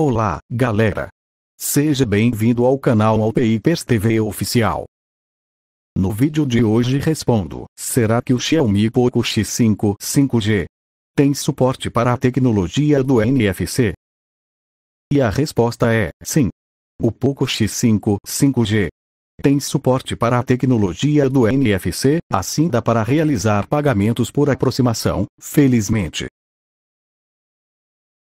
Olá, galera! Seja bem-vindo ao canal Alpeipers TV Oficial. No vídeo de hoje respondo, será que o Xiaomi Poco X5 5G tem suporte para a tecnologia do NFC? E a resposta é, sim. O Poco X5 5G tem suporte para a tecnologia do NFC, assim dá para realizar pagamentos por aproximação, felizmente.